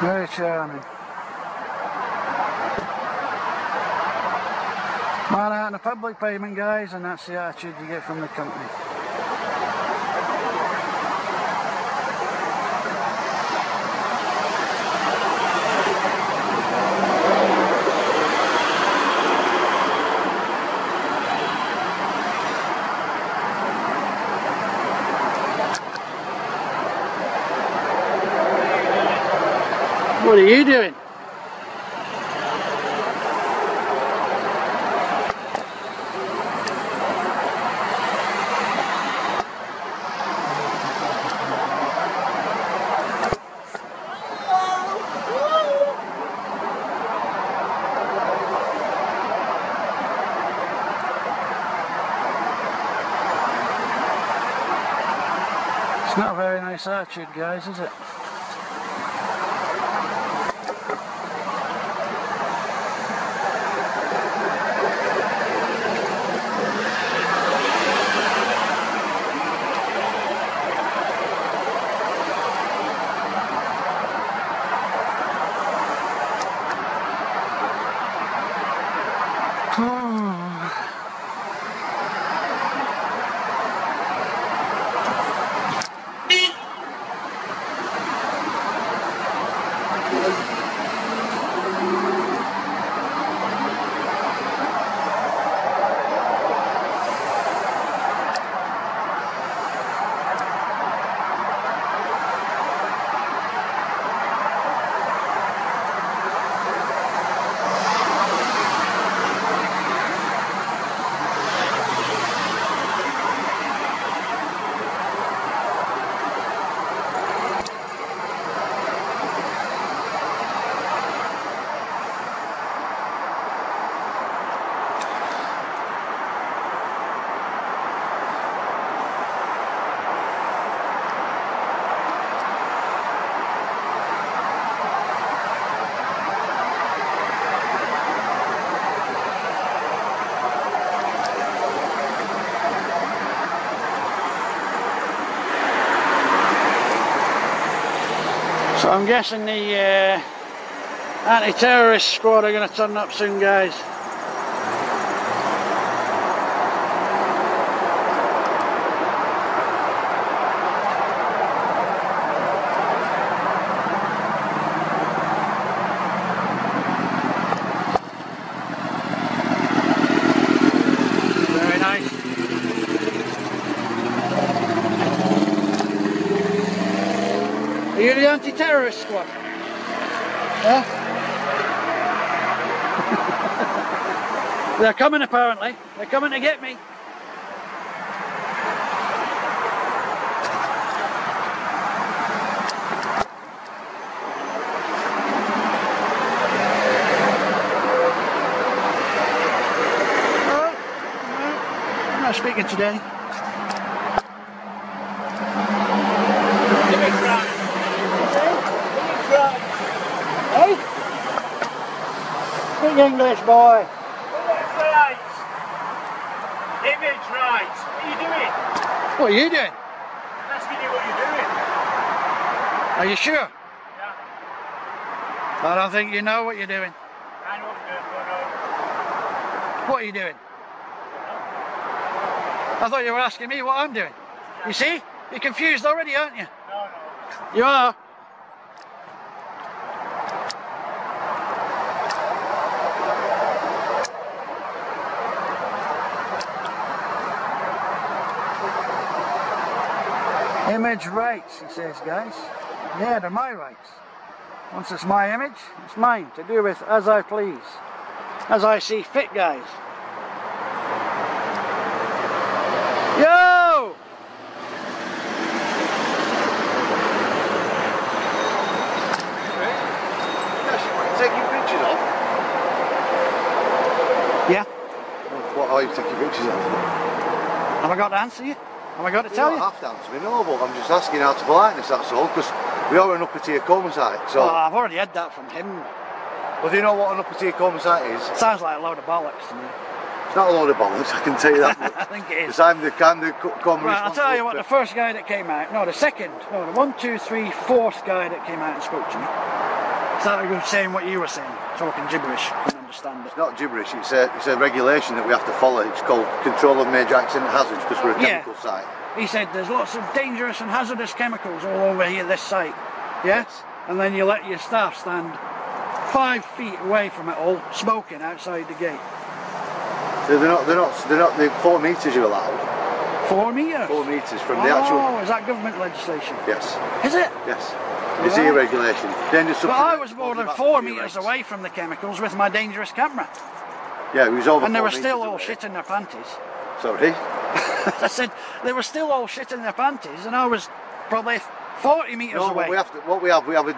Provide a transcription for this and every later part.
Very charming. Man out in a public payment guys and that's the attitude you get from the company. What are you doing? It's not a very nice attitude guys, is it? So I'm guessing the uh, anti-terrorist squad are going to turn up soon guys. Very nice. Are you the anti-terrorist squad? Yeah? They're coming apparently. They're coming to get me. I'm not speaking today. Image rights. Image rights. Hey? Speak English, boy. Image rights. Image rights. What are you doing? What are you doing? I'm asking you what you're doing. Are you sure? Yeah. I don't think you know what you're doing. I know what you're doing, but no. What are you doing? I thought you were asking me what I'm doing. You see? You're confused already, aren't you? No, no. You are. Image rights, he says, guys. Yeah, they're my rights. Once it's my image, it's mine to do with as I please. As I see fit, guys. Yo! Taking pictures of? Yeah? What are you taking pictures of? Have I got to answer you? Have I going to You tell don't you? have to answer me, no, but I'm just asking out of politeness, that's all, because we are an upper tier common site, so... Oh, I've already had that from him. Well, do you know what an upper tier common site is? Sounds like a load of bollocks to me. It's not a load of bollocks, I can tell you that. I think it is. Because I'm the kind of co- common Right, I'll tell you what, the first guy that came out, no, the second, no, the one, two, three, fourth guy that came out and spoke to me, like saying what you were saying? Talking gibberish. Understand it. It's not gibberish, it's a, it's a regulation that we have to follow. It's called Control of Major Accident Hazards because we're a Yeah. chemical site. He said there's lots of dangerous and hazardous chemicals all over here, this site. Yes? And then you let your staff stand five feet away from it all, smoking outside the gate. So they're not, they're not, they're not, the four metres you're allowed. Four metres? Four metres from oh, the actual. Oh, is that government legislation? Yes, Is it? yes. It's Right. regulation. Dangerous But I was more than four metres away from the chemicals with my dangerous camera. Yeah, it was over. And they were still all away. shit in their panties. Sorry. I said they were still all shit in their panties, and I was probably 40 metres No, away. but we have to. What we have, we have a,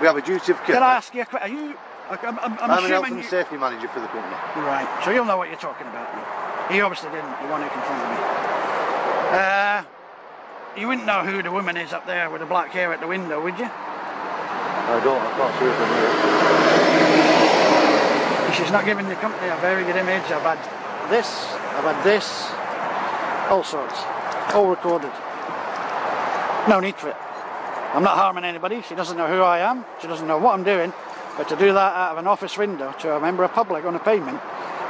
we have a duty of care. Can I ask you a question? Are you? I'm, I'm, I'm I'm an health and you, safety manager for the company. Right, so you'll know what you're talking about then. He obviously didn't, the one who confronted me. Uh, you wouldn't know who the woman is up there with the black hair at the window, would you? I don't. I can't see it from here. She's not giving the company a very good image. I've had this, I've had this, all sorts, all recorded. No need for it. I'm not harming anybody. She doesn't know who I am. She doesn't know what I'm doing. But to do that out of an office window to a member of public on a pavement,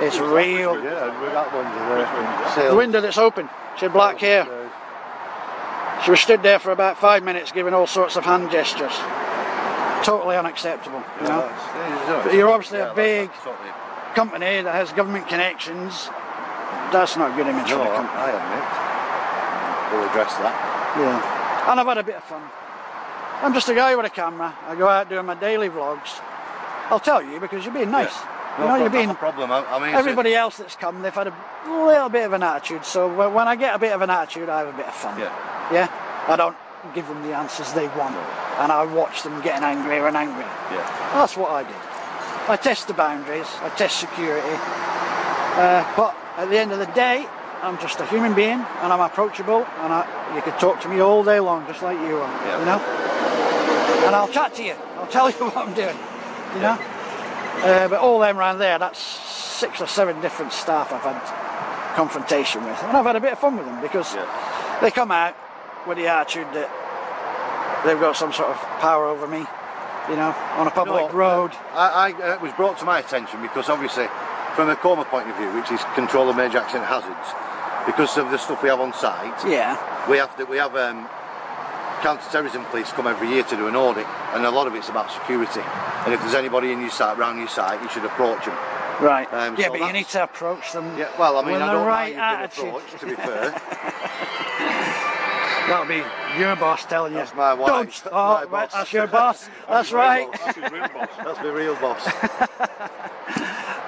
it's real. Yeah, that one's. The window that's open. She had black oh, hair. She was stood there for about five minutes giving all sorts of hand gestures. Totally unacceptable, you know. But you're obviously a big company that has government connections. That's not good image No, for the company. I admit. We'll address that. Yeah. And I've had a bit of fun. I'm just a guy with a camera. I go out doing my daily vlogs. I'll tell you because you're being nice. You know, you're being no problem. I, mean, everybody else that's come, they've had a little bit of an attitude. So when I get a bit of an attitude, I have a bit of fun. Yeah. Yeah? I don't give them the answers they want. And I watch them getting angrier and angrier. Yeah. That's what I do. I test the boundaries, I test security. Uh, but at the end of the day, I'm just a human being and I'm approachable and I, you could talk to me all day long just like you are, Yeah. you know? And I'll chat to you, I'll tell you what I'm doing, you know? Uh, but all them round there, that's six or seven different staff I've had confrontation with. And I've had a bit of fun with them because Yeah. they come out with the attitude that they've got some sort of power over me, you know, on a public No, road. I, I, uh, it was brought to my attention because obviously, from a COMAH point of view, which is control of major accident hazards, because of the stuff we have on site, Yeah, we have to we have um, counter-terrorism police come every year to do an audit, and a lot of it's about security. And if there's anybody in your site, around your site, you should approach them. right. Um, yeah, so but you need to approach them. Yeah, well, I mean, I don't right mind attitude. being approached, to be fair. That'll be your boss telling you. That's my wife. Don't. That's Oh, my right, boss. that's your boss. That's right. That's the real boss.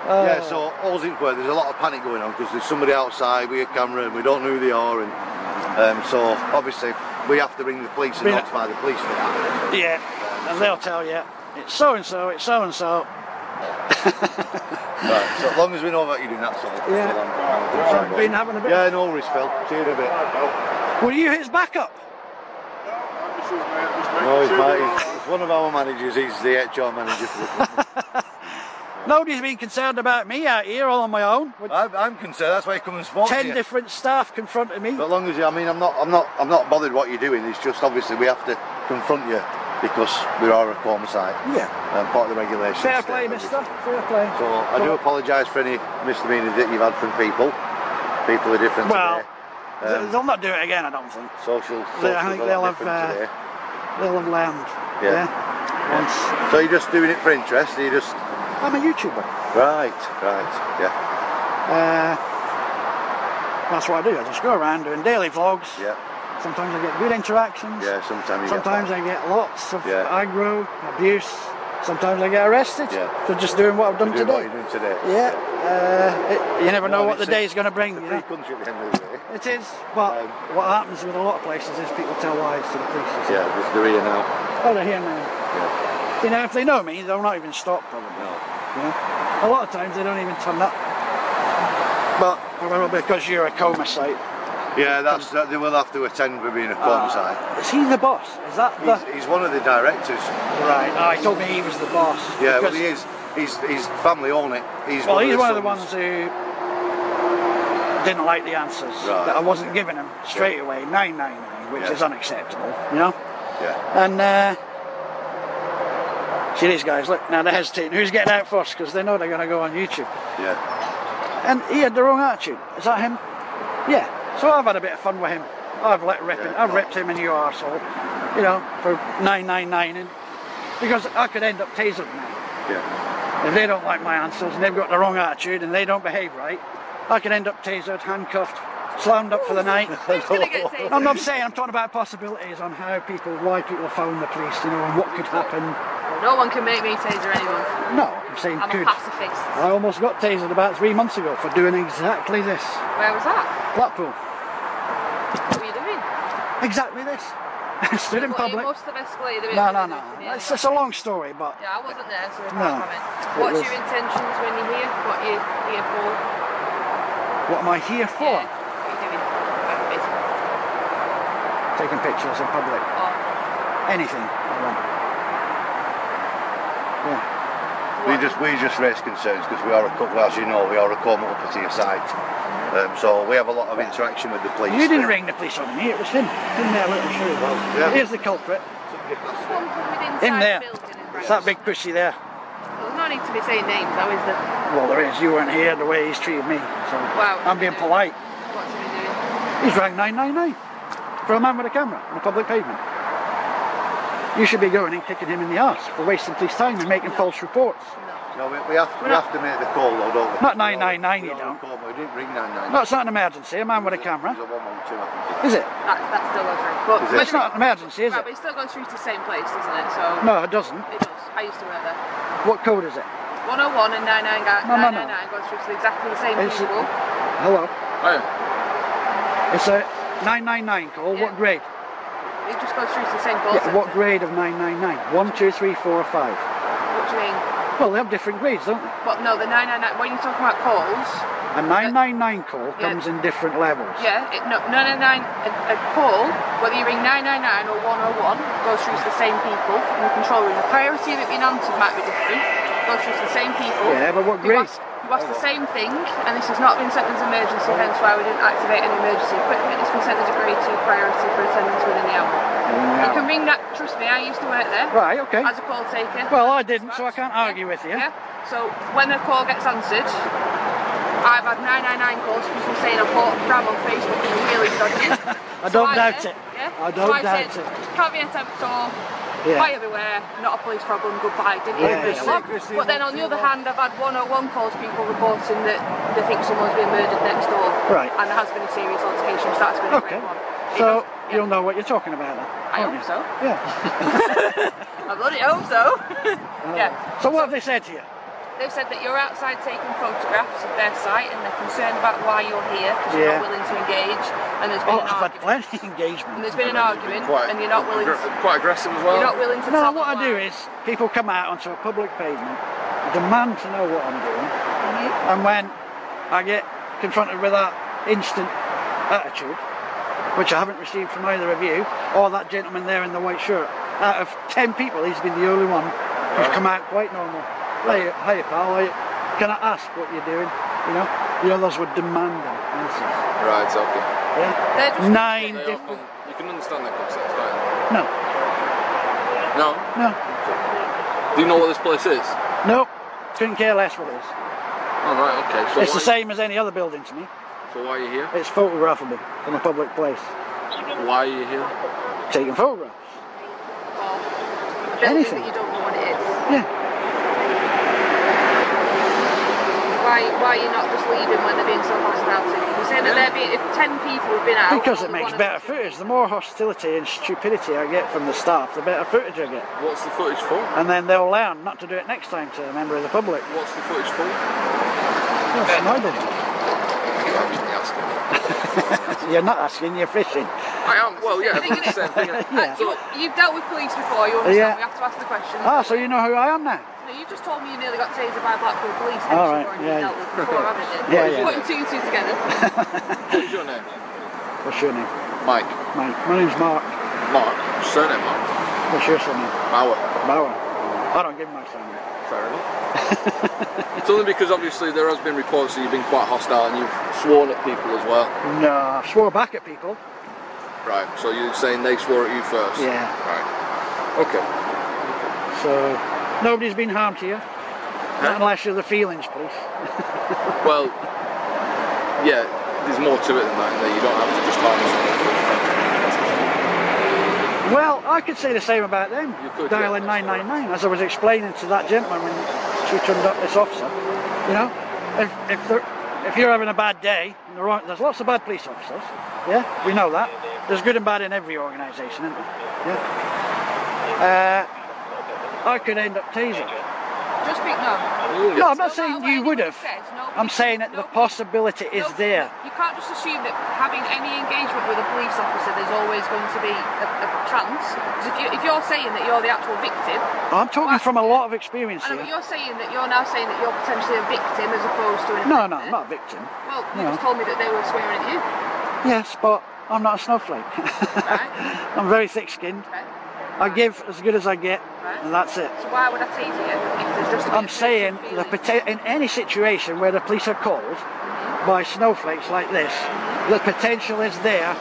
yeah, so all's it's worth, there's a lot of panic going on because there's somebody outside with a camera and we don't know who they are, and um, so obviously we have to ring the police and notify the police for that. Yeah, and they'll tell you it's so and so, it's so and so. Right, so as long as we know what you're doing, that's all. Yeah. That's all I'm- I'm been having a bit. Yeah, no worries, Phil. See you in a bit. Were you his backup? No, he's, my, he's, he's one of our managers. He's the HR manager for the company. Nobody's been concerned about me out here all on my own. I'm, I'm concerned. That's why he comes and to ten you. different staff confronting me. But as long as you, I mean, I'm not, I'm not, I'm not bothered what you're doing. It's just obviously we have to confront you because we are a COMAH site Yeah. and part of the regulations. Fair play, mister. Fair play. So I do apologise for any misdemeanours that you've had from people. People are different Well, today. Um, They'll not do it again, I don't think. social, they- I think they'll have, uh, today. They'll have learned. Yeah. Once. So you're just doing it for interest? You just I'm a YouTuber. right, right, yeah, Uh, that's what I do. I just go around doing daily vlogs. yeah, Sometimes I get good interactions. yeah. Sometimes you Sometimes get I get lots of Yeah. aggro, abuse. Sometimes I get arrested Yeah. for just doing what I've done doing what today. you're doing today. Yeah. Uh, it, you never know what the a- day's going to bring. It's a you free know? country at the end of the day. It is. But Um, what happens with a lot of places is people tell lies to the police. Yeah, they're here now. Oh, they're here now. Yeah. You know, if they know me, they'll not even stop probably. No. You know? A lot of times they don't even turn up. But remember, because you're a COMAH site. Yeah, that's that. They will have to attend for being a COMAH site. Is he the boss? Is that the He's, he's one of the directors. right? Oh, he told me he was the boss. Yeah, well, he is. He's, his family own it. He's Well, one he's of one of the ones who didn't like the answers Right. that I wasn't giving him straight away. Nine nine nine, which Yeah. is unacceptable. You know. Yeah. And uh, See these guys, look, now they're hesitating. Who's getting out first? Because they know they're going to go on YouTube. Yeah. And he had the wrong attitude. Is that him? Yeah. So I've had a bit of fun with him. I've let rip him. I've ripped him a new arsehole, you know, for 999 and because I could end up tasered now. Yeah. If they don't like my answers and they've got the wrong attitude and they don't behave right, I could end up tasered, handcuffed, slammed up for the night. Who's gonna get tasered? I'm not saying, I'm talking about possibilities on how people, why people phone the police, you know, and what could happen. No one can make me taser anyone. No, I'm saying I'm a could. pacifist. I almost got tasered about three months ago for doing exactly this. Where was that? Blackpool. What were you doing? Exactly this. Stood in public. It must have escalated a bit. No, no, no. It's, it's a long story, but Yeah, I wasn't there, so I No. can't comment. What's your intentions when you're here? What are you here for? what am I here for? Yeah. What are you doing? Like, basically. Taking pictures in public. Anything I want. Yeah. We just we just raise concerns because we are a couple, as you know, we are a COMAH up to your site. Um, so we have a lot of interaction with the police. You didn't ring the police on me, it was him. Didn't there, little shoe? Yeah. Here's the culprit. Just one from within Him inside there. the It's that big pushy there. There's no need to be saying names, though, is there? Well, there is. You weren't here the way he's treated me. So Wow. I'm being polite. What's he been doing? He's rang 999 for a man with a camera on a public pavement. You should be going and kicking him in the arse for wasting police time and making false reports. No, we, we have we have to make the call though, don't we? Not 999 we you don't. coma, We didn't ring 999. No, it's not an emergency. A man with a camera. There's a 112, I think. Is it? That, that's still going through. But Is it? It's not an emergency, is Right, it? but it's still going through to the same place, doesn't it? So No, it doesn't. it does. I used to work there. What code is it? 101 and 99 ga- No, no, no. 999 goes through to exactly the same It's- people. Hello. Oh, It's a 999 call. What grade? It just goes through to the same call Yeah, what grade of 999? 1, 2, 3, 4, or 5? What do you mean? Well, they have different grades, don't they? What? No, the 999. When you're talking about calls, A 999 call Yeah. comes in different levels. yeah, it, no, 999. A, a call, whether you ring 999 or 101, goes through to the same people in the control room. The priority of it being answered might be different. Goes through to the same people. Yeah, but what asked, you asked the same thing, and this has not been sent as an emergency, hence why we didn't activate any emergency equipment. It's been sent as a grade 2 priority for attendance within the hour. Mm, you can ring that, trust me, I used to work there Right, okay. as a call taker. Well, I didn't, so I can't argue with you. Yeah. So when a call gets answered, I've had 999 calls, people saying I bought Ram on Facebook and you're really dodgy. I So don't doubt it. Yeah? I don't I doubt it. Caveat emptor, Yeah. fire everywhere, not a police problem, goodbye. Didn't Yeah, even read yeah. But then on the other hand, I've had 101 calls, people reporting that they think someone's been murdered next door. Right. And there has been a serious altercation, so that's been a Okay. great one. It So does- yeah. you'll know what you're talking about then. I hope you? so. Yeah. I bloody hope so. yeah. Uh, so what have they said to you? They've said that you're outside taking photographs of their site and they're concerned about why you're here because you're not willing to engage and there's been Oh, an I've had plenty of engagement. And there's been an argument quite, and you're not willing to, quite aggressive as well. you're not willing to No, what I do is people come out onto a public pavement, demand to know what I'm doing, Mm-hmm. and when I get confronted with that instant attitude, which I haven't received from either of you or that gentleman there in the white shirt, out of ten people, he's been the only one who's come out quite normal. Hey, hey pal, hey, can I ask what you're doing? You know, the others would demand answers. Right, okay. Yeah, They're just nine different. often- you can understand their concept, can't you? No, No? no, Do you know what this place is? no. Couldn't care less what it is. Oh, right, okay. So It's the same as any other building to me. So why are you here? It's photographable from a public place. Why are you here? Taking photographs. well, Anything. that you don't know what it is. Yeah. Why, why are you not just leaving when they're being so hostile to you? You say that there be if ten people have been out. Because it makes better them- footage. The more hostility and stupidity I get from the staff, the better footage I get. What's the footage for? And then they'll learn not to do it next time to a member of the public. What's the footage for? Yes, my business. I. You're not asking, you're fishing. I am, well, yeah, Thing but the same thing. Yeah. You, you've dealt with police before, you understand, Yeah. we have to ask the question. Ah, so you know who I am now? No, you just told me you nearly got tasered by Blackpool police. hence All you've yeah. dealt with before, haven't you? Yeah, yeah. Putting two and two together. What's your name? What's your name? Mike. Mike. My name's Mark. Mark. Surname Mark. What's your surname? Bauer. Bauer. I don't give my surname. Fair enough. it's only because obviously there has been reports that you've been quite hostile and you've sworn at people as well. No, I swore back at people. Right, so you're saying they swore at you first? Yeah. Right. Okay. So Nobody's been harmed to you. Not unless you're the feelings police. Well, yeah, there's more to it than that. That you don't have to just harm. Well, I could say the same about them. You could, Dialing yeah, that's 999, as I was explaining to that gentleman when she turned up this officer. You know, if if they're, if you're having a bad day, are- there's lots of bad police officers. Yeah, we know that. There's good and bad in every organisation, isn't there? Yeah. Uh, I could end up tasing. Just speak now. No, I'm not No saying you would have. says, I'm saying that the possibility is there. You can't just assume that having any engagement with a police officer, there's always going to be a, a chance. Because if, you, if you're saying that you're the actual victim, I'm talking from a lot of experience I know, but here. you're saying that you're now saying that you're potentially a victim as opposed to an No, no. I'm not a victim. Well, you just told me that they were swearing at you, Yes, but I'm not a snowflake. right? I'm very thick-skinned. okay. I give as good as I get, and that's it. So why would I tase you if there's just a bit I'm saying the in any situation where the police are called mm-hmm. by snowflakes like this, mm-hmm. the potential is there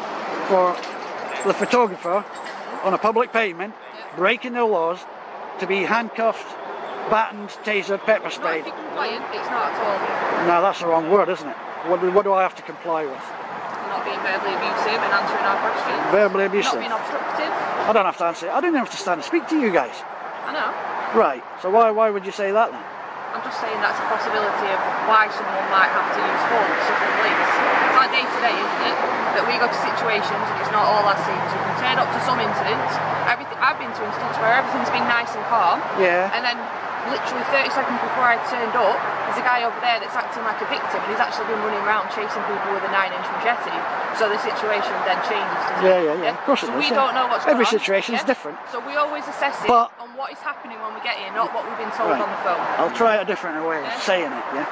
for the photographer mm-hmm. on a public pavement breaking the laws to be handcuffed, battened, tasered, pepper Not sprayed. if you're compliant, it's not at all. No, that's the wrong word, isn't it? What what do I have to comply with? Not being verbally abusive and answering our questions. Verbally abusive? Not being obstructive. I don't have to answer. I don't even have to stand and speak to you guys. I know. Right. So why why would you say that then? I'm just saying that's a possibility of why someone might have to use force the police. It's like day to day, isn't it? That we go to situations and it's not all as seems. You can turn up to some incidents. Everything I've been to incidents where everything's been nice and calm, Yeah. and then literally 30 seconds before I turned up, there's a guy over there that's acting like a victim. And he's actually been running around chasing people with a nine-inch machete. So the situation then changes. Yeah, it? yeah, yeah. Of course it does, we yeah. don't know what's Every going on, situation is yeah? different. So we always assess it But- on what is happening when we get here, not what we've been told Right. on the phone. I'll try a different way of Yeah. saying it, yeah?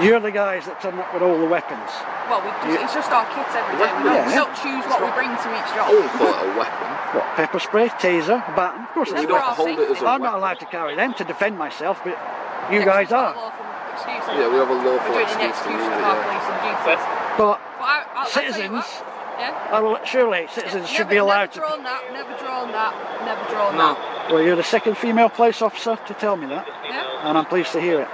You're the guys that turn up with all the weapons. Well, we just, it's just our kit every day. We don't, Yeah, we yeah. don't choose what we bring to each job. I wouldn't call it a weapon. What, pepper spray, taser, baton? Of course We it's Never don't our hold it as safety. a I'm not allowed to carry them to defend myself, but you Yeah, guys are. a lawful excuse, Yeah, we have a lawful We're doing excuse to excuse use our yeah. policing duties. But But I, I'll, I'll tell you citizens, yeah. I will, surely citizens never, should be allowed never to. drawn that, never drawn that, never drawn No. that. Well, you're the second female police officer to tell me that, Yeah, and I'm pleased to hear it.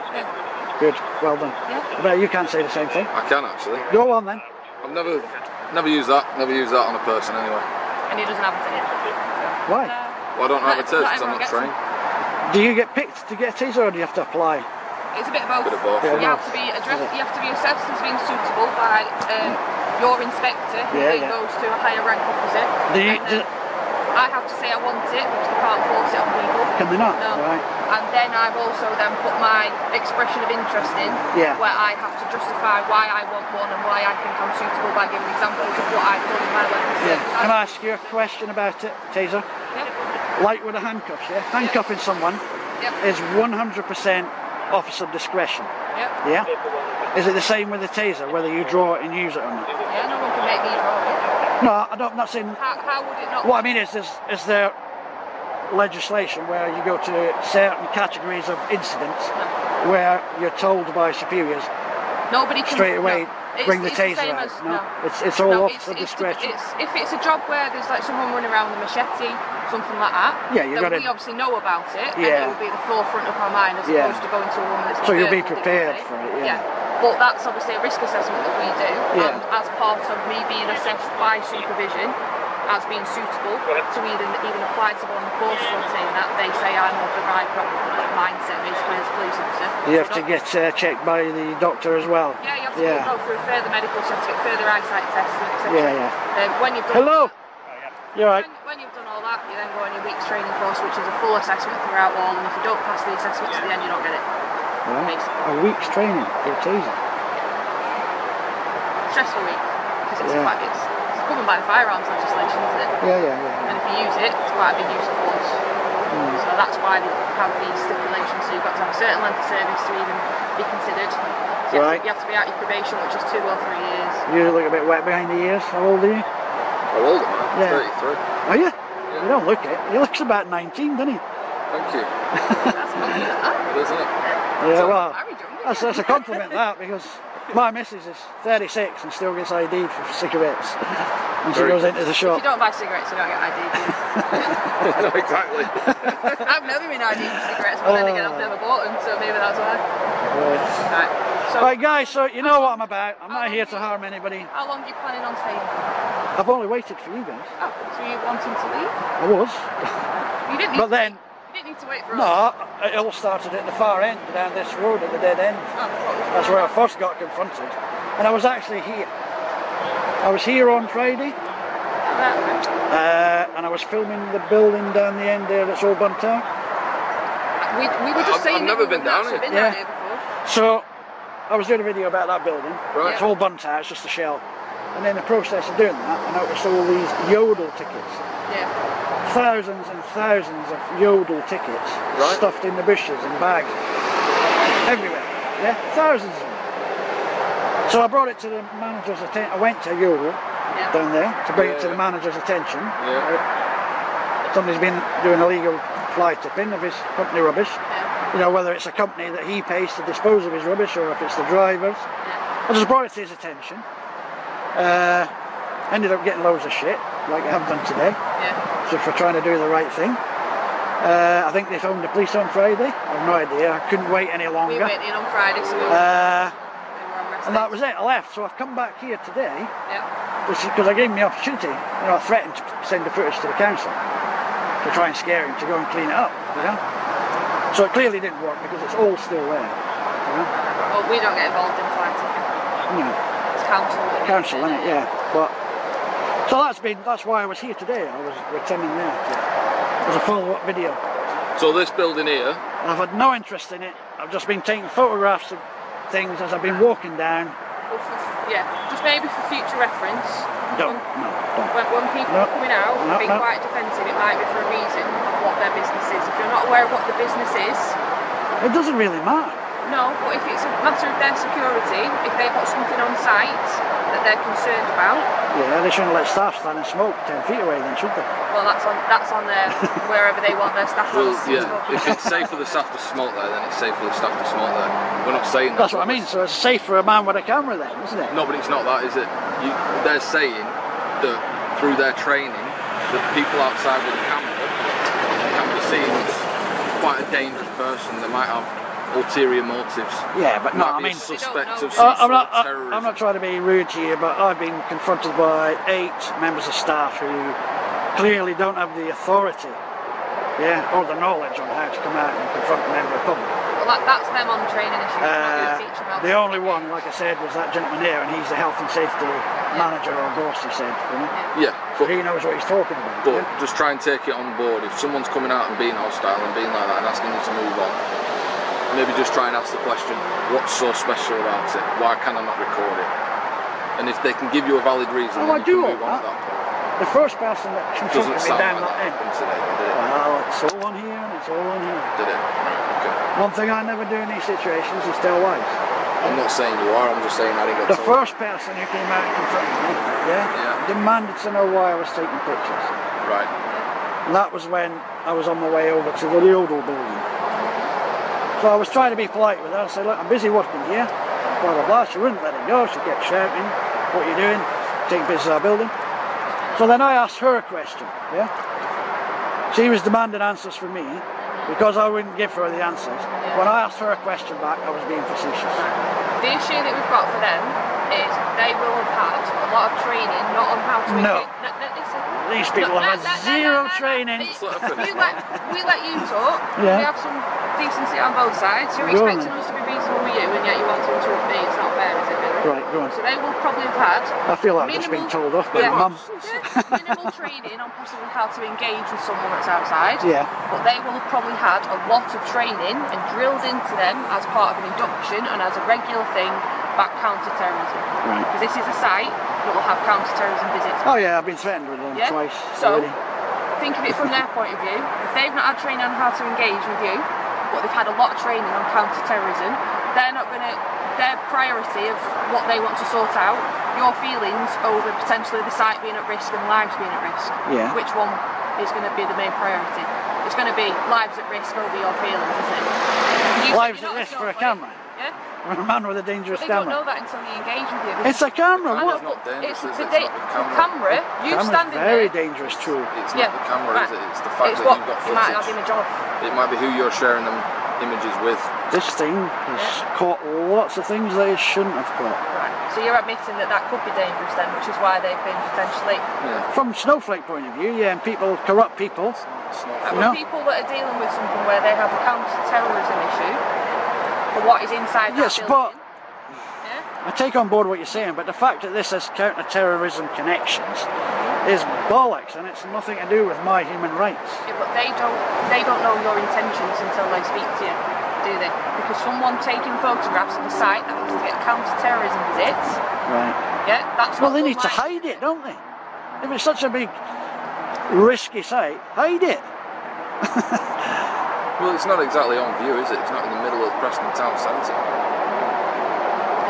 Yeah, Good, well done. yeah. I bet you can't say the same thing. I can actually. Go on then. I've never, never used that. Never used that on a person anyway. And he doesn't have a ticket. Why? Uh, Well, I don't have a Not- test because I'm not gets trained. Do you get picked to get a taser, or do you have to apply? It's a bit of both. Bit of both. Yeah, You have to be addressed. You have to be assessed as being suitable by um, your inspector, who Yeah, then yeah. goes to a higher rank officer. Do you, and do, then I have to say I want it because they can't force it on people. can they not? No. Right. And then I've also then put my expression of interest in, Yeah. where I have to justify why I want one and why I think I'm suitable by giving examples of what I've done in my life. Yeah. Can I ask you a question about it, taser? Yeah. Like with the handcuffs, yeah? Handcuffing someone Yep. is 100% officer discretion, Yep. yeah? Is it the same with the taser, whether you draw it and use it or not? Yeah. No one can make me draw it. No, I don't, I'm not saying. How, how would it not? What I mean is, is, is there legislation where you go to certain categories of incidents where you're told by superiors Nobody can straight away no. Bring the taser same out? as- no? it's it's all No, it's, it's, discretion. It's, if it's a job where there's like someone running around with a machete, something like that, Yeah, you then gotta- we obviously know about it, and Yeah. it will be at the forefront of our mind as Yeah. opposed to going to a woman that's So you'll be prepared for it, yeah. But that's obviously a risk assessment that we do, Yeah. and as part of me being assessed by supervision as being suitable to even even apply to one course saying that they say I'm of the right mindset basically as a police officer. You have to get uh, checked by the doctor as well. yeah, you have to Yeah. go through a further medical test, get further eyesight tests, etc. Yeah, yeah. Um, when you've done Hello. You're right. When, when you've done all that, you then go on your week's training course, which is a full assessment throughout all, and if you don't pass the assessment to the end, you don't get it. Right. Basically. A week's training for a taser. Stressful week, because it's Yeah. quite, it's, it's governed by the firearms legislation, isn't it? Yeah, yeah, yeah. And if you use it, it's quite a big use of force. Hmm. So that's why they have these stipulations, so you've got to have a certain length of service to even be considered. So you, have Right. to, you have to be out your probation, which is two or three years. You look a bit wet behind the ears. How old are you? How old am I? Yeah. 33. Are you? You don't look it. He looks about 19, doesn't he? Thank you. That's a compliment, that. It is, isn't it? Yeah, well, Very that's, that's a compliment, that, because my missus is 36 and still gets ID'd for cigarettes. when she Very goes good. into the shop. If shop. you don't buy cigarettes, you don't get ID. do you? no, exactly. I've never been ID'd for cigarettes, but then again, I've never bought them, so maybe that's why. Right. Right. So, Right, guys, so you know what I'm about. I'm not here to harm anybody. how long are you planning on staying for? I've only waited for you guys. Oh, so you wanting to leave? I was. You didn't need But then, You didn't need to wait for us. no, it all started at the far end, down this road at the dead end. Oh, That's where I first got confronted. And I was actually here. I was here on Friday, uh, and I was filming the building down the end there that's all burnt out. We, we were just I've- saying I've never we been wouldn't down actually here. been Yeah. down here before. So I was doing a video about that building. Right. It's all burnt out, it's just a shell. And in the process of doing that, I noticed all these Yodel tickets. Yeah. Thousands and thousands of Yodel tickets Right. stuffed in the bushes and bags. Everywhere. Yeah, thousands of them. So I brought it to the manager's attention. I went to Yodel Yeah. down there to bring it to the manager's attention. Yeah. Somebody's been doing illegal fly tipping of his company rubbish. Yeah. You know, whether it's a company that he pays to dispose of his rubbish or if it's the drivers. Yeah. I just brought it to his attention. Uh, ended up getting loads of shit, like I have done today, Yeah. just for trying to do the right thing. Uh, I think they phoned the police on Friday. I have no idea. I couldn't wait any longer. We went in on Friday, so Uh, we were on rest and that was it. I left. So I've come back here today Yeah. because I gave him the opportunity. You know, I threatened to send the footage to the council to try and scare him to go and clean it up. You know. So it clearly didn't work because it's all still there. You know. Well, we don't get involved in. You know. It's council. council, does innit? Yeah. But so that's been that's why I was here today. I was returning there. It was a follow-up video. So this building here, I've had no interest in it. I've just been taking photographs of things as I've been walking down. Well, for- yeah, just maybe for future reference. Don't, When, no, don't. when, when people No. are coming out No, being no. quite defensive, it might be for a reason of what their business is. If you're not aware of what the business is, It doesn't really matter. No, but if it's a matter of their security, if they've got something on site that they're concerned about, Yeah, they shouldn't let staff stand and smoke ten feet away, then should they? well, that's on that's on their um, wherever they want their staff well, to yeah, smoke. if it's safe for the staff to smoke there, then it's safe for the staff to smoke there. We're not saying that. That's what I mean. So it's safe for a man with a camera, then, isn't it? No, but it's not that, is it? You, they're saying that through their training, that people outside with a camera can be seen as quite a dangerous person. They might have ulterior motives. Yeah, but no, I be mean. suspect of Uh, some I'm sort not. of I, terrorism. I'm not trying to be rude to you, but I've been confronted by eight members of staff who clearly don't have the authority, yeah, or the knowledge on how to come out and confront a member of public. Well, that, that's them on training issues. Uh, gonna teach them how the only one, like I said, was that gentleman here, and he's the health and safety manager or boss. He said, you know? Yeah, so but, he knows what he's talking about. but yeah? just try and take it on board. If someone's coming out and being hostile and being like that and asking you to move on, maybe just try and ask the question, what's so special about it? Why can I not record it? And if they can give you a valid reason, Oh, I you do can move on at that. that point. The first person that confronted me down like that that end. today, did it? Well, it's all on here and it's all on here. Did it? Okay. One thing I never do in these situations is tell lies. I'm not saying you are, I'm just saying I didn't get The first person who came out and confronted me, yeah, Yeah. demanded to know why I was taking pictures. Right. And that was when I was on my way over to the Yodel building. So I was trying to be polite with her. I said, look, I'm busy working here. Blah, blah, blah. She wouldn't let it go. She kept shouting, what are you doing? Taking pictures of our building. So then I asked her a question, yeah? She was demanding answers from me because I wouldn't give her the answers. When I asked her a question back, I was being facetious. The issue that we've got for them is they will have had a lot of training, not on how to No. engage- no, no, listen. These people No, have no, had no, no, zero no, no, no. training. We, Let we let, we let you talk. Yeah. We have some decency on both sides. You're Go expecting then. us to be reasonable with you, and yet you want to interrupt me. It's not fair, is it, really? Right, go on. So they will probably have had I feel like I've just been told off by Yeah. my mum. minimal training on possibly how to engage with someone that's outside. Yeah. But they will have probably had a lot of training and drilled into them as part of an induction and as a regular thing about counter-terrorism. Right. Because this is a site that will have counter-terrorism visits. Oh yeah, I've been threatened with them Yeah. twice So, already. think of it from their point of view. If they've not had training on how to engage with you, but they've had a lot of training on counter-terrorism, they're not going to. Their priority of what they want to sort out, your feelings over potentially the site being at risk and lives being at risk. Yeah. Which one is going to be the main priority? It's going to be lives at risk over your feelings, isn't it? You Lives at risk for a camera. Yeah. I'm a man with a dangerous They don't know that until they engage with you. It's a camera. Camera's What? not dangerous, It's is the, It's not the the camera. camera. You Camera's standing very there. dangerous tool. It's Yeah. not the camera, Right. is it? It's the fact It's that what you've got footage. you might have footage. image of. It might be who you're sharing them images with. This thing has caught lots of things that it shouldn't have caught. Right. So you're admitting that that could be dangerous then, which is why they've been potentially. Yeah. From Snowflake point of view, yeah, and people, corrupt people, It's not Uh, You know? People that are dealing with something where they have a counter-terrorism issue for what is inside Yes, but- Yeah. I take on board what you're saying, but the fact that this has counter-terrorism connections is bollocks, and it's nothing to do with my human rights. Yeah, but they don't they don't know your intentions until they speak to you, do they? Because someone taking photographs of a site that has to get counter-terrorism visits, Right. yeah, that's Well, they need to hide it, don't they? If it's such a big, risky site, hide it. Well, it's not exactly on view, is it? It's not in the middle of Preston town centre.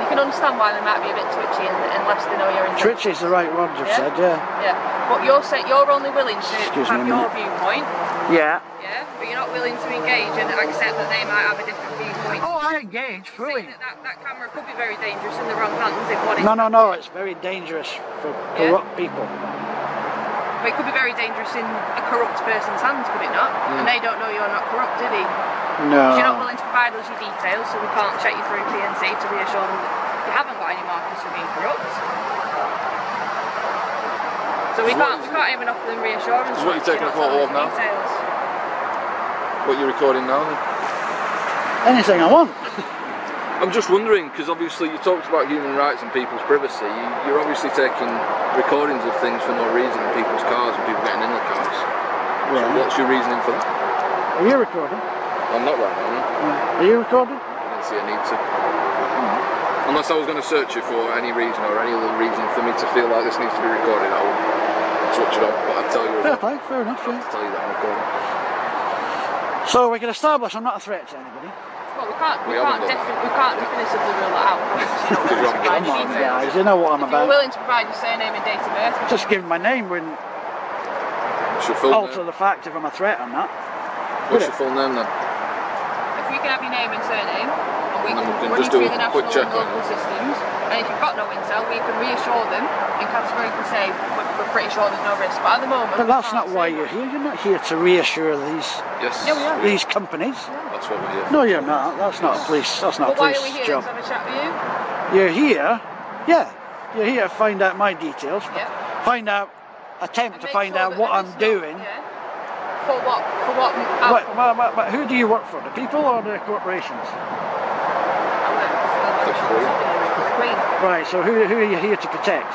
You can understand why they might be a bit twitchy un- unless they know your intentions. Twitch is the right word you've Yeah. said, yeah. Yeah, but you're saying you're only willing to Excuse have me your minute. viewpoint, Yeah. yeah, but you're not willing to engage and accept that they might have a different viewpoint. Oh, I engage Saying fully. that, that that camera could be very dangerous in the wrong hands if what No, no, no, it's very dangerous for Yeah. corrupt people. But it could be very dangerous in a corrupt person's hands, could it not? And mm. they don't know you're not corrupt, do they? Because you're not willing to provide us your details, so we can't check you through PNC to reassure them that you haven't got any markers for being corrupt. So we can't, we is- can't even offer them reassurance. So what are you once taking a photo of now? Details. What you're recording now then? Anything I want. I'm just wondering, because obviously you talked about human rights and people's privacy. You, you're obviously taking recordings of things for no reason in people's cars and people getting in the cars. So what's your reasoning for that? Are you recording? I'm not right now. no. Yeah. Are you recording? I didn't see a need to. Unless I was going to search you for any reason or any other reason for me to feel like this needs to be recorded, I would switch it on. But I'd tell you, Fair I'd play, fair enough, yeah. tell you that I'm recording. So we can establish I'm not a threat to anybody. Well, we can't, we, We can't, defi- we can't definitively rule that out. You're not willing to provide Come on, guys, you know what I'm If you're willing to provide your surname and date of birth, Just giving my name wouldn't What's your full alter name? the fact if I'm a threat or not. What's your full name then? if we can have your name and surname, and we And can then we can run you just do through a the national and local systems, and if you've got no intel, we can reassure them and categorically say we're, we're pretty sure there's no risk. But at the moment, But that's can't why you're here. You're not here to reassure these Yes. Yeah, we these companies. That's what we're here. for. No, you're not. That's not a police. That's not But a why police are we here? job. Let's have a chat with you. You're here, yeah. You're here to find out my details. Yeah. Find out, attempt And to find sure out what I'm is no- doing. yeah. For what? For what? What, outcome? what, what, what- who do you work for? The people or the corporations? I work for the Queen. the Queen. Right. So who, who are you here to protect?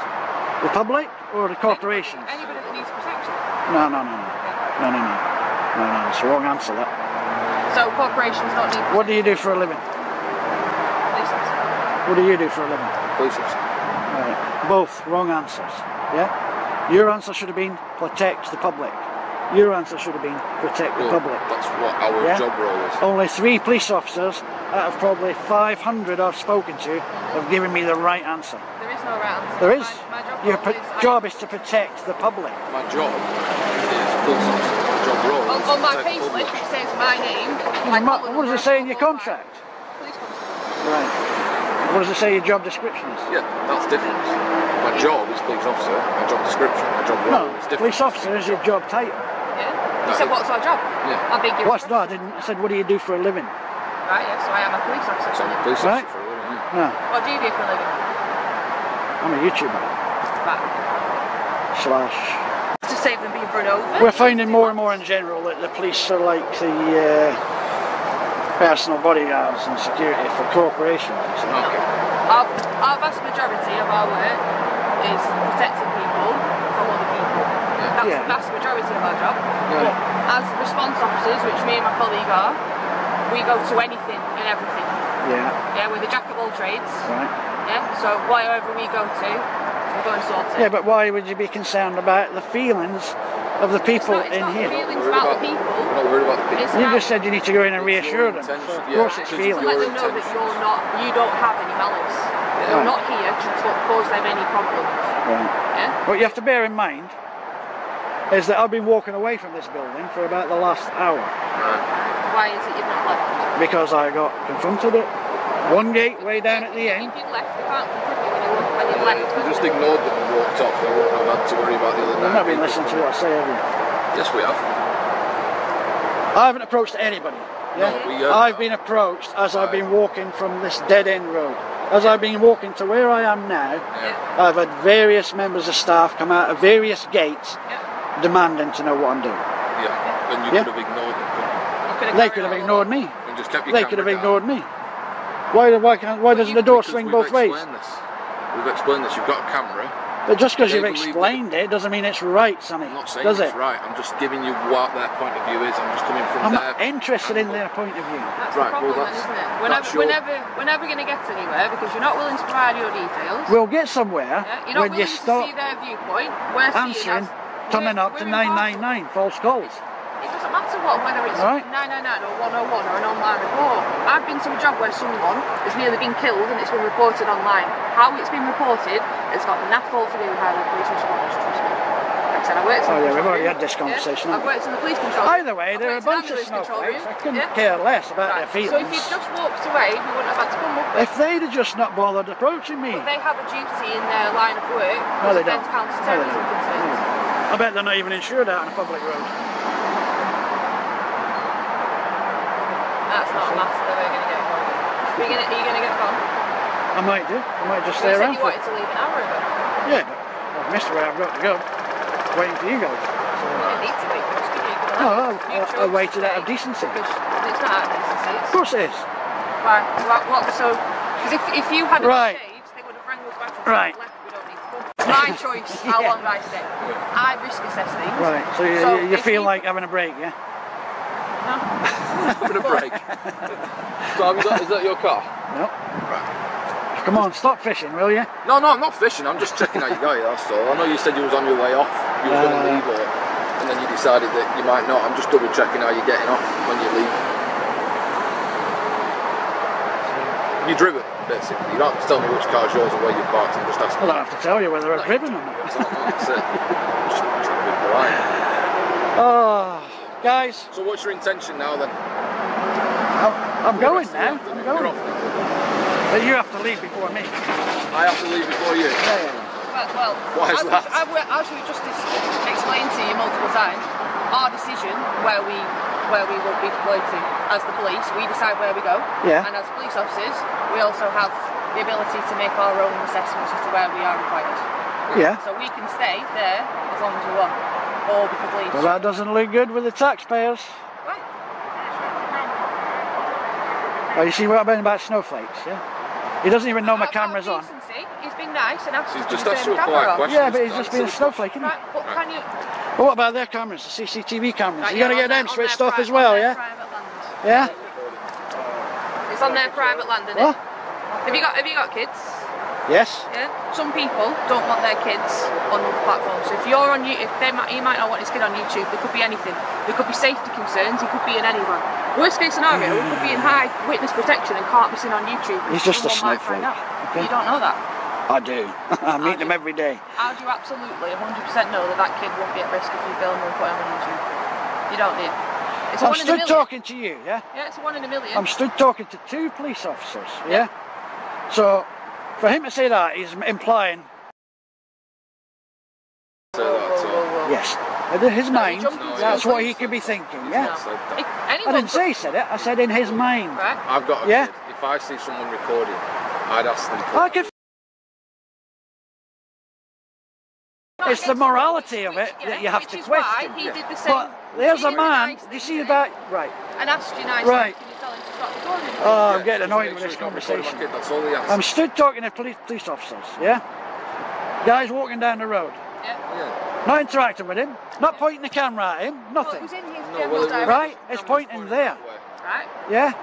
The public or the corporations? Anybody that needs protection. No, no, no, no, no, no, no. No, no, it's the wrong answer. That. So corporations don't need What do you do for a living? police officers. What do you do for a living? Police officer. Right. Both wrong answers. Yeah. Your answer should have been protect the public. Your answer should have been protect the Well, public. that's what our Yeah. job role is. Only three police officers out of probably 500 I've spoken to have given me the right answer. There is no right answer. There is. My, my job Your role pro- is I- job is to protect the public. My job is police officer. My job role On, is on to my protect the payslip, it says my name. My what does it say in your contract? Police constable. Right. What does it say your job description is? Yeah, that's different. My job is police officer. My job description, my job role No, is different. police officer is your job title. Yeah. You No, said it- what's our job? Yeah. How big your What's that? I didn't. I said, what do you do for a living? Right, yeah, so I am a police officer. So I'm a police Right. officer for a living. yeah. No, What do you do for a living? I'm a YouTuber. Right. Slash. To save them being run over? We're finding more and more in general that the police are like the uh, personal bodyguards and security for corporations. Okay. Our, our vast majority of our work is protecting people from other people. That's Yeah. the vast majority of our job. Right. But as response officers, which me and my colleague are, we go to anything and everything. Yeah, Yeah, we're the jack of all trades. right. Yeah, so wherever we go to, we're going to sort it. Yeah, but why would you be concerned about the feelings of the people it's not, it's in here? feelings about about the people. We're not worried about the people. It's You just said you need to go in and reassure them. intention, So of yeah. course it's It's to feelings. let them know that you're not, you don't have any malice. You're Right. not here to cause them any problems. Right. Yeah. What you have to bear in mind is that I've been walking away from this building for about the last hour Right. Why is it you've not left? because I got confronted at One gate way down at the If end. you'd left, they can't confront you when you walk- when you've left. You just ignored them and walked off, they wouldn't have had to worry about the other You've not been people. listening to what I say, have you? Yes, we have. I haven't approached anybody. Yeah? No, we, uh, I've been approached as I've been walking from this dead end road. As I've been walking to where I am now, Yeah. I've had various members of staff come out of various gates Yeah. demanding to know what I'm doing. Yeah. Then you Yeah. could have ignored them. couldn't You could have They could have ignored me. And just kept your They could have down. ignored me. Why, why, can't, why doesn't you- the door swing both ways? This. We've explained this. You've got a camera. But just because you've explained it doesn't mean it's right, Sonny. I'm not saying Does it's it? right. I'm just giving you what their point of view is. I'm just coming from I'm their not interested in their point of view. That's Right, the well, problem, that's- isn't it? that's Whenever, your- we're never, we're never going to get anywhere because you're not willing to provide your details. We'll get somewhere yeah? You're not when you willing start to see their viewpoint. We're seeing answering, coming up to 999 false calls. It doesn't matter what, whether it's Right. 999 or 101 or an online report. I've been to a job where someone has nearly been killed and it's been reported online. How it's been reported it's got nothing to do with how the police response, trust me. Like I said, I worked Oh, yeah, we've already room. had this conversation, Yeah, I've worked in the police control. Either way, there are a bunch of snowflakes. I couldn't Yeah. care less about Right. their feelings. So if you'd just walked away, we wouldn't have had to come up with If they'd have just not bothered approaching me, But they have a duty in their line of work No, they don't. No, they don't. I bet they're not even insured out on a public road. Not a that we're going to get. Are you going to, are you going to get gone? I might do. I might just stay said around you wanted to leave an hour ago. Yeah, but I've missed where I've got to go. Waiting for you guys. You didn't need to wait for us, did you? You No, I- you I- I waited out of decency. It's not out of decency. Of course it is. why? What, what, so, because if, if you had Right. stayed, they would have rang us back and Right. left, we don't need to come. It's my choice how Yeah. long I stay. I risk assess things. Right, so you, So you, you feel you- like having a break, yeah? No? having a break. so you got, is that your car? No. Right. Come on, stop fishing, will you? No, no, I'm not fishing. I'm just checking how you got it. That's all. I know you said you was on your way off. You were going to Uh, leave, or, and then you decided that you might not. I'm just double checking how you're getting off when you leave. You driven, basically. You don't have to tell me which car's yours or where you parked. I'm just asking. I don't have to tell you whether I've driven or not. That's not that's it. I'm just to be polite. Oh, guys, So what's your intention now then? I'm, I'm going now. I'm You're going. off. But you have to leave before me. I have to leave before you. Yeah, yeah, yeah. Well, well Why is as, that? We, as, we, just explained to you multiple times, our decision where we where we will be deployed to as the police, we decide where we go. Yeah. And as police officers, we also have the ability to make our own assessments as to where we are required. Yeah. So we can stay there as long as we want, or we could leave. Well, that doesn't look good with the taxpayers. Right. Oh, you see what I mean about snowflakes, yeah? He doesn't even know my camera's on. decency, He's been nice and asked He's just to asked you the a camera polite off. question. Yeah, but he's just been being a snowflake, isn't he? Right, but can you? Well, what about their cameras, the CCTV cameras? Right, you gotta get them switched off as well, yeah? Private land. Yeah? It's on their private land, isn't What? it? Have you got Have you got kids? Yes? Yeah. Some people don't want their kids on the platform. So if you're on YouTube, they might, he might not want his kid on YouTube. There could be anything. There could be safety concerns. He could be in anywhere. Worst case scenario, he could be in high witness protection and can't be seen on YouTube. He's just a snowflake. Okay. You don't know that. I do. I meet do. them every day. How do you absolutely 100% know that that kid won't be at risk if you film and put him on YouTube? You don't do. It's I'm stood talking to you, yeah? Yeah, it's a one in a million. I'm stood talking to two police officers, yeah? So, for him to say that, he's implying, Say that, so- yes, in his mind, that's what he could be thinking, yeah? not said that. If I didn't say he said it, I said in his mind. Right? I've got a Yeah? kid. If I see someone recording, I'd ask them. To, I could. It's the morality of it that you have to is why question. he did the same. But there's a man, do you see didn't right, he? And asked you nicely, Right. Oh, I'm getting annoyed with this he's not recording my conversation. kid, That's all he asks. I'm stood talking to police, police officers, yeah? Guys walking down the road, yeah. Yeah. not interacting with him, not pointing the camera at him, nothing, was in his No, well, right? It's pointing there, Right? yeah?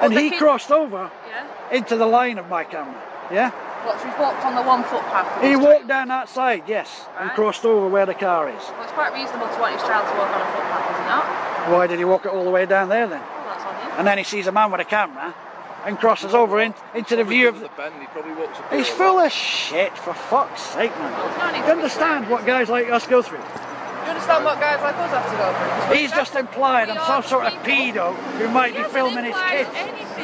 And the he crossed over Yeah. into the line of my camera, yeah? What, so he's walked on the one footpath? He walked down that side, yes, and crossed over where the car is. Well, it's quite reasonable to want his child to walk on a footpath, isn't it? Why did he walk it all the way down there then? Well, that's on you. And then he sees a man with a camera and crosses over in, into the view of the... the bend. He probably walks up. He's full of shit, for fuck's sake, man. There's no need You to be understand what guys like us go through? Do you understand what guys like us have to go through? 'Cause He's just implied I'm some sort of pedo who might be filming his kids.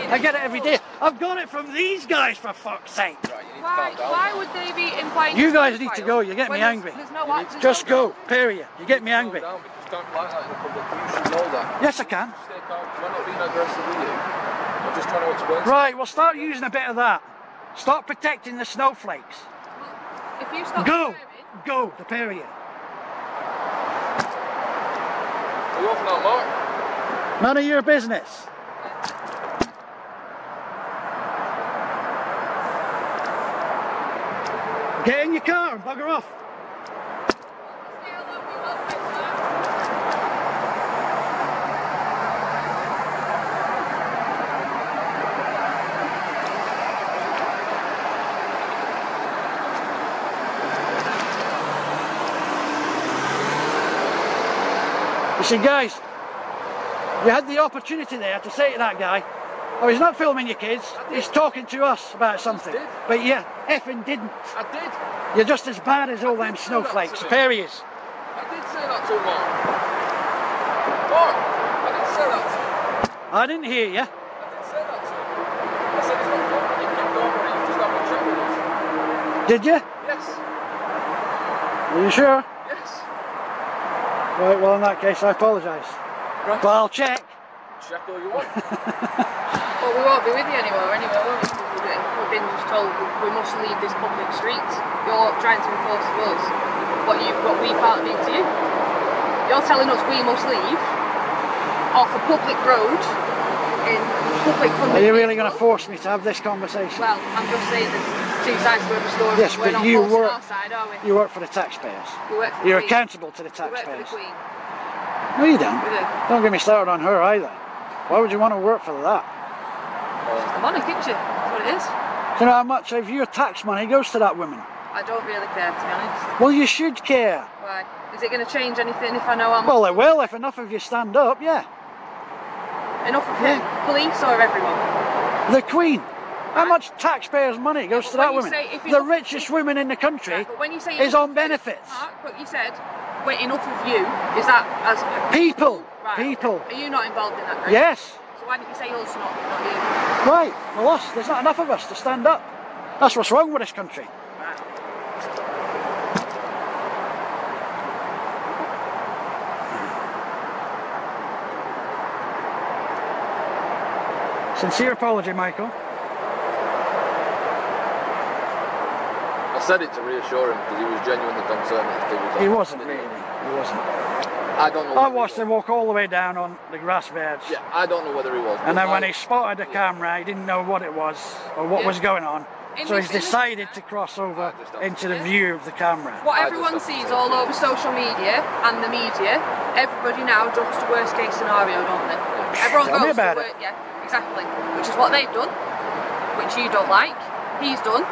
I get it every day. I've got it from these guys for fuck's sake. Right, you need to Why, why would they be implying You guys need to go, you get when me angry. There's no, Just go, period. You get me angry. Calm down, because don't like that in the public. You should know that. Yes, I can. We're not being aggressive with you. I'm just trying to explain. Right, well, start using a bit of that. Start protecting the snowflakes. If you stop Go, swearing, go, the period. Are you off now, Mark? None of your business. Get in your car and bugger off. stay alone, we will fix that. You see, guys, you had the opportunity there to say to that guy, oh, he's not filming your kids, he's talking to us about something. did. But you effing didn't. I did. You're just as bad as all them did say that snowflakes. to me. Period. I did say that to him, Mark. Mark, I didn't say that to him. I didn't hear you. I didn't say that to him. I said it's not filming you, kid, don't worry, just have a chat with us. Did you? Yes. Are you sure? Yes. Right, well, in that case, I apologise. Right. But I'll check. Check all you want. Well, we won't be with you anymore anyway, will we? We've been, just told we must leave this public street. You're trying to enforce to us what you what we can't do to you. You're telling us we must leave off a public road in Are you really going to force me to have this conversation? Well, I'm just saying there's two sides to every story. Yes, We're but not you work- side? You work for the taxpayers. we work You're Queen. accountable to the We work for the taxpayers. Queen. No, you don't. We do. Don't get me started on her either. Why would you want to work for that? The money, isn't you? That's what it is. Do you know how much of your tax money goes to that woman? I don't really care, to be honest. Well, you should care. Why? Is it going to change anything if I know I'm Well, it will if enough of you stand up, yeah. Enough of who? Police or everyone? The Queen. How much taxpayers' money goes but to that woman? The richest woman in the country but when you say is on benefits. Mark, but you said, wait, enough of you. Is that as People. Right. People. Are you not involved in that? Greg? Yes. So why didn't you say us, not, not you? Right. Well, us. There's not enough of us to stand up. That's what's wrong with this country. Sincere apology, Michael. I said it to reassure him because he was genuinely concerned that he was. He wasn't video. really. He wasn't. I don't know. I watched him walk all the way down on the grass beds. Yeah, I don't know whether he was. And but then when he spotted the camera, he didn't know what it was or what Yeah. was going on. In So he's decided to cross over I just don't- into the view of the camera. What everyone sees all over social media and the media, everybody now jumps to worst case scenario, don't they? Everyone Tell me about it. worst, yeah, exactly. Which is what they've done, which you don't like. He's done.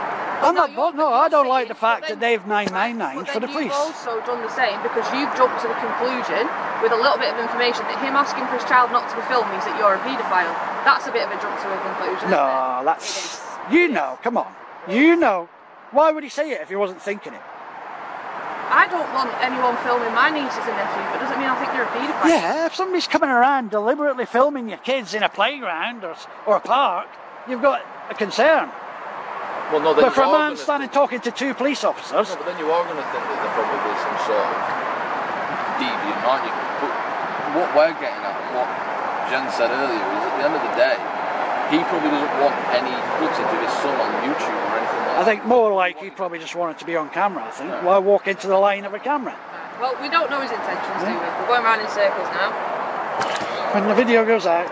I'm not. you're- No, I don't like the fact then- that they've 999 but for the police. You've also done the same because you've jumped to the conclusion with a little bit of information that him asking for his child not to be filmed means that you're a paedophile. That's a bit of a jump to a conclusion. No, that's. You know, come on. You know. Why would he say it if he wasn't thinking it? I don't want anyone filming my nieces and nephews, but it doesn't mean I think they're a paedophile. Yeah, if somebody's coming around deliberately filming your kids in a playground or, or a park, you've got a concern. Well, no, then But for a you man standing think- talking to two police officers, No, but then you are going to think that they're probably some sort of deviant, aren't you? But what we're getting at, and what Jen said earlier, is at the end of the day, he probably doesn't want any footage of his son on YouTube or anything like I think more like he probably just wanted to be on camera, I think. Yeah. Why walk into the line of a camera? Well, we don't know his intentions, do we? We're going around in circles now. When the video goes out,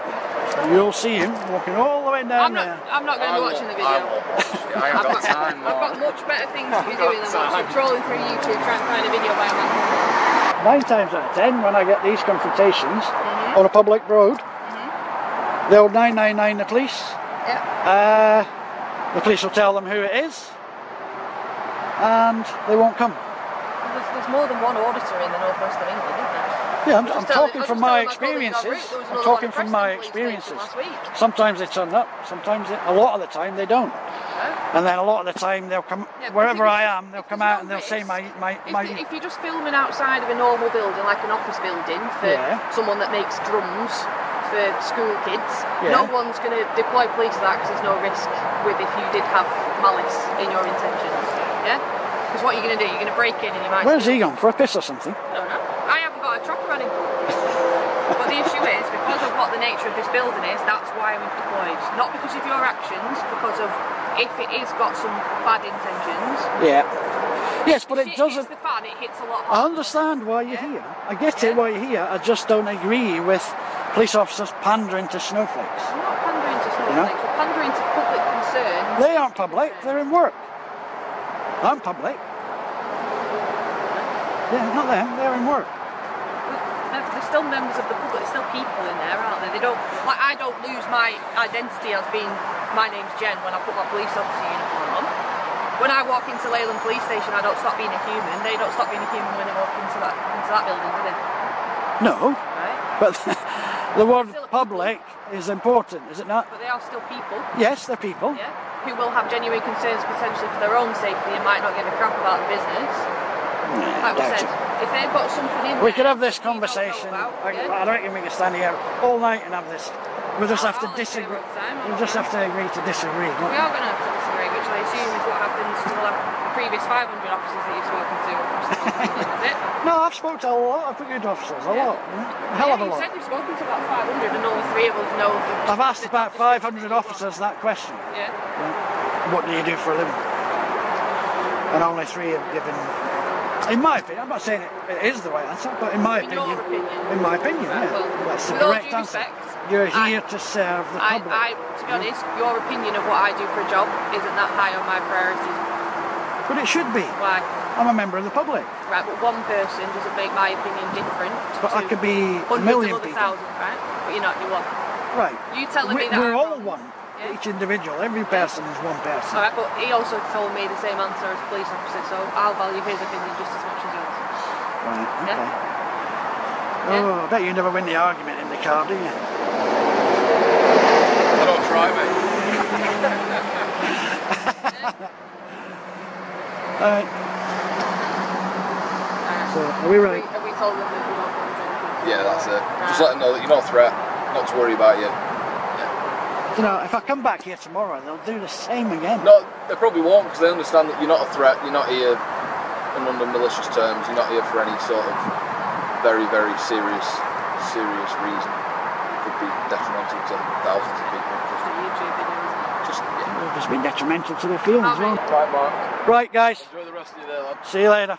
you'll see him walking all the way down I'm not. there. I'm not going to be watching the video. won't. I I've got got, time, I've got much better things to be doing than watching, time. trolling through YouTube trying to find a video by a man. Nine times out of ten, when I get these confrontations Mm-hmm. on a public road, they'll 999 the police. Yeah. Uh, the police will tell them who it is, and they won't come. There's, there's more than one auditor in the northwest of England, isn't there? Yeah, I'm, I'm talking from my my colleague on route experiences. I'm talking from my experiences. Station last week. Sometimes they turn up, sometimes they, a lot of the time they don't. And then a lot of the time they'll come, Yeah, wherever I am, they'll come out and they'll say risk, my, my, If, my if you're just filming outside of a normal building, like an office building, for Yeah. someone that makes drums for school kids. Yeah. No one's going to deploy police to that because there's no risk with if you did have malice in your intentions. Yeah? Because what are you're going to do, you're going to break in and you might. Where's he gone? For a piss or something? I don't know. I haven't got a tracker on him. but the issue is, because of what the nature of this building is, that's why we've deployed. Not because of your actions, because of if it is got some bad intentions. Yeah. Yes, but it doesn't. the fan, it hits a lot I understand why you're Yeah. here. I get Yeah. it why you're here. I just don't agree with police officers pandering to snowflakes. We're not pandering to know? snowflakes, we're pandering to public concern. They aren't public, they're in work. I'm public. Yeah, not them, they're in work. They're, they're still members of the public, there's still people in there, aren't they? They don't, like, I don't lose my identity as being, my name's Jen when I put my police officer uniform on. When I walk into Leyland Police Station, I don't stop being a human. They don't stop being a human when they walk into that into that building, do they? No, Right? but the word public is important, is it not? But they are still people, Yes, they're people. yeah, who will have genuine concerns potentially for their own safety and might not give a crap about the business. Like we said, it. if they've got something in We could have this that we don't know conversation. about, I, yeah? I reckon we can stand here all night and have this. We'll just I'll- have to disagree. We'll just have to agree to disagree. We are going to have to disagree, which I assume is what happens to the previous 500 officers that you've spoken to. No, I've spoken to a lot of good officers, a Yeah. lot, a hell yeah, of a you lot. said you've spoken to about 500 and only three of us know. the- I've asked about 500 that you want. officers that question. Yeah. What do you do for a living? And only three have given. In my opinion, I'm not saying it, it is the right answer, but in my In your opinion, opinion. in my opinion, yeah, well, that's the all correct answer. respect, You're I- here to serve the I, public. I, to be honest, your opinion of what I do for a job isn't that high on my priorities. but it should be. Why? I'm a member of the public. Right, but one person doesn't make my opinion different. But I could be a million of other people. thousands, right? But you're not. You're one. Right. You telling we, me that we're I'm all wrong? one. Yeah. Each individual. Every person is one person. Alright, but he also told me the same answer as a police officer, so I'll value his opinion just as much as yours. Right. Okay. Yeah. Oh, I bet you never win the argument in the car, do you? I don't. Alright. So, are we ready? Have we told them that we don't want to Yeah, that's it. Just let them know that you're not a threat, not to worry about you. You know, if I come back here tomorrow, they'll do the same again. No, they probably won't because they understand that you're not a threat. You're not here and under malicious terms. You're not here for any sort of very, very serious, serious reason. It could be detrimental to thousands of people. Just a YouTube video, isn't Just, just yeah. It'll just be detrimental to their feelings, Alright. won't Right, Mark. Right, guys. Enjoy the rest of your day, lad. See you later.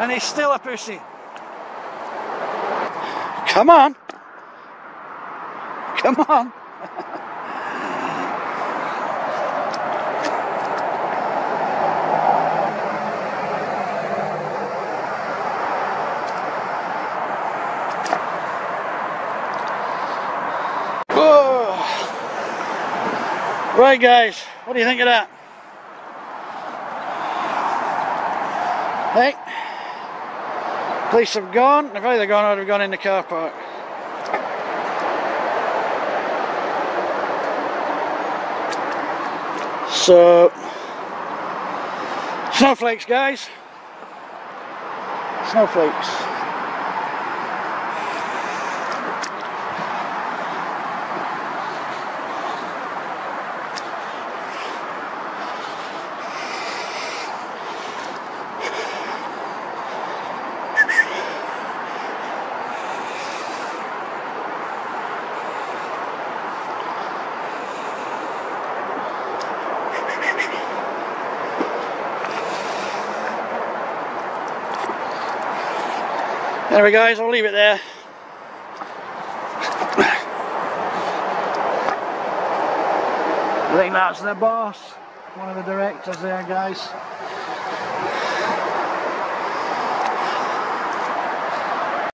And he's still a pussy. Come on. Come on. Oh. Right, guys, what do you think of that? Hey, police have gone. They've either gone or they've gone in the car park. So, snowflakes, guys. Snowflakes. Anyway, guys, I'll leave it there. I think that's the boss, one of the directors there, guys.